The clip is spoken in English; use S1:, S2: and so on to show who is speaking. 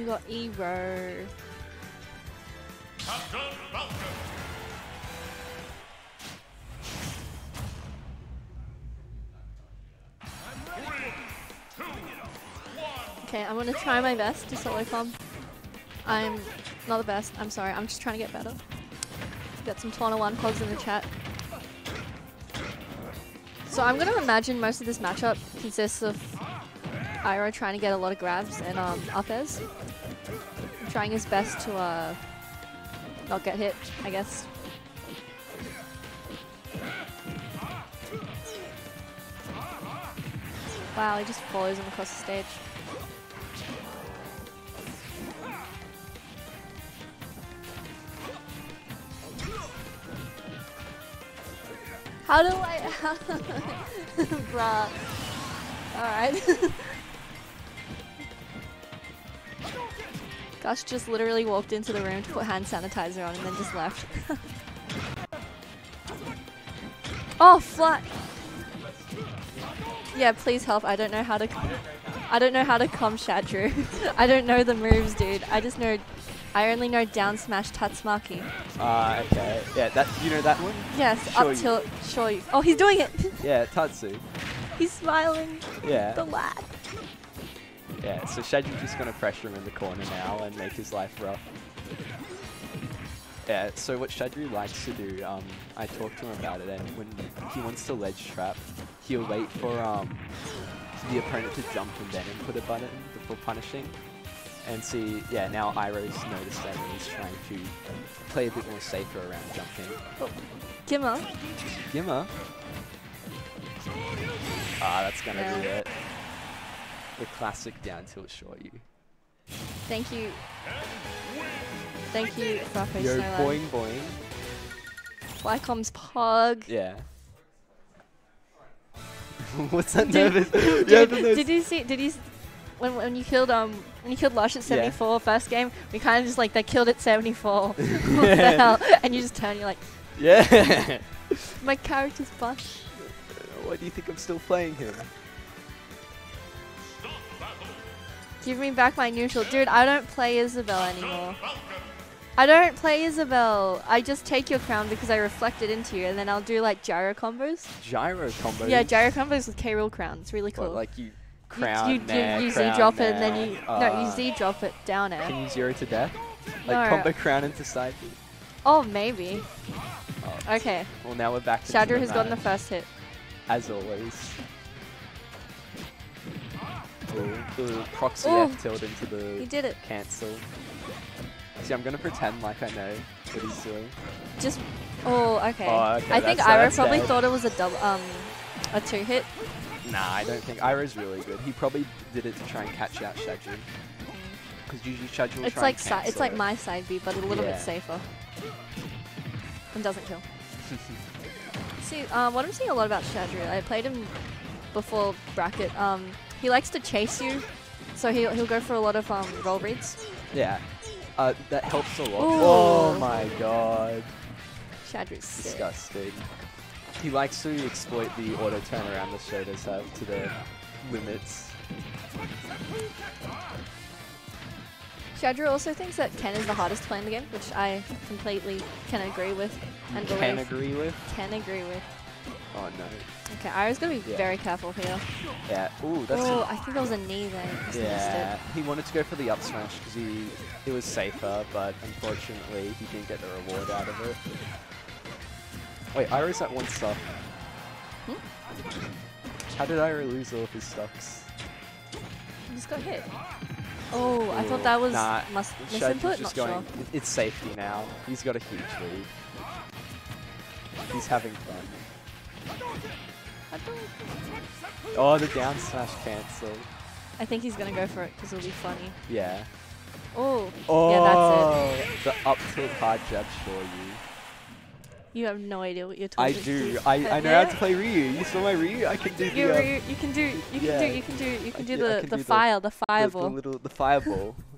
S1: We got Iroh.
S2: Captain Falcon.
S1: Okay, I'm gonna try my best to solo comp. I'm not the best. I'm sorry. I'm just trying to get better. Got some Tawna 1 pods in the chat. So I'm gonna imagine most of this matchup consists of Iroh trying to get a lot of grabs and um, up airs. Trying his best to uh, not get hit, I guess. Wow, he just follows him across the stage. How do I... Bruh. Alright. Gosh just literally walked into the room to put hand sanitizer on and then just left. oh, flat. Yeah, please help. I don't know how to... I don't know how to come Shadrew. I don't know the moves, dude. I just know... I only know down smash Tatsumaki.
S3: Ah, okay. Yeah, that you know that one?
S1: Yes,
S3: Sure
S1: up tilt, sure you. Oh, he's doing it!
S3: Yeah, Tatsu.
S1: he's smiling.
S3: Yeah.
S1: The lad.
S3: Yeah, so Shadrew's just gonna pressure him in the corner now and make his life rough. Yeah, so what Shadrew likes to do, um, I talked to him about it, and when he wants to ledge trap, he'll wait for um, the opponent to jump and then input a button before punishing. And see, yeah, now Iroh's noticed that and he's trying to play a bit more safer around jumping. Oh.
S1: Gimma.
S3: Gimma. Ah, that's gonna be
S1: Yeah.
S3: it. The classic down tilt You.
S1: Thank you. Thank you, Frappo
S3: Yo,
S1: Snowland.
S3: boing boing.
S1: Flycom's Pog.
S3: Yeah. What's that
S1: Did,
S3: nervous?
S1: did,
S3: Yeah, the
S1: did you see? Did you? When, when you killed um when you killed Lush at
S3: Yeah.
S1: 74 first game, we kind of just like they killed at 74. what the
S3: Yeah.
S1: hell? And you just turn, you're like,
S3: Yeah.
S1: my character's bush.
S3: Why do you think I'm still playing him?
S1: Give me back my neutral, dude. I don't play Isabelle anymore. I don't play Isabelle. I just take your crown because I reflect it into you, and then I'll do like gyro combos.
S3: Gyro combos.
S1: Yeah, gyro combos with K Rool crown. It's really cool.
S3: What, like you
S1: You-
S3: crown
S1: you, you,
S3: there,
S1: you,
S3: crown
S1: Z drop it, and then you no, you.
S3: Uh,
S1: Z drop it down air.
S3: Can you zero to death? Like
S1: No.
S3: combo crown into side B?
S1: Oh, maybe.
S3: Oh,
S1: Okay.
S3: Well, now we're back to
S1: Shadrew has gotten the first hit.
S3: As always. Oh, the proxy
S1: Ooh.
S3: F tilt into
S1: He
S3: the
S1: did it.
S3: cancel. See, I'm gonna pretend like I know what he's doing.
S1: Just. Oh, okay.
S3: Oh, okay,
S1: I think
S3: that's
S1: probably
S3: dead.
S1: thought it was a double, um, a two hit.
S3: Nah, I don't think Iroh's really good. He probably did it to try and catch out Shadrew. Because usually Shadrew will
S1: It's
S3: try
S1: like
S3: and cancel
S1: it's like my side B, but a little
S3: Yeah.
S1: bit safer. And doesn't kill. See, uh, what I'm seeing a lot about Shadrew, I played him before bracket. Um, he likes to chase you, so he'll he'll go for a lot of um roll reads.
S3: Yeah. Uh, that helps a lot.
S1: Ooh.
S3: Oh my god.
S1: Shadrew's sick.
S3: Disgusting. He likes to exploit the auto turnaround the shotos have to their limits.
S1: Shadrew also thinks that Ken is the hardest to play in the game, which I completely can agree with and believe.
S3: Can agree with.
S1: Can agree with.
S3: Oh no.
S1: Okay, Iroh's gonna be
S3: Yeah.
S1: very careful here.
S3: Yeah. Ooh, that's.
S1: oh, I think that was a knee there.
S3: Yeah. He wanted to go for the up smash because he it was safer, but unfortunately he didn't get the reward out of it. Wait, Iroh's at one stock.
S1: Hmm?
S3: How did Ira lose all of his stocks?
S1: He just got hit. Oh, I thought that was
S3: nah,
S1: mus-
S3: Shadrew's
S1: misinput.
S3: just
S1: Not
S3: going.
S1: sure.
S3: It's safety now. He's got a huge lead. He's having fun. Oh, the down smash cancel.
S1: I think he's gonna go for it because it'll be funny.
S3: Yeah.
S1: Oh,
S3: Oh,
S1: yeah, that's it.
S3: the up tilt hard jab for you.
S1: You have no idea what you're talking
S3: about.
S1: I do.
S3: I, I know how to play Ryu. You saw my Ryu? I can do
S1: You,
S3: the, um,
S1: you, you can do, you can
S3: yeah.
S1: do, you can do, you
S3: I
S1: can do the the
S3: do
S1: fire, the
S3: the, the
S1: fireball.
S3: little the fireball.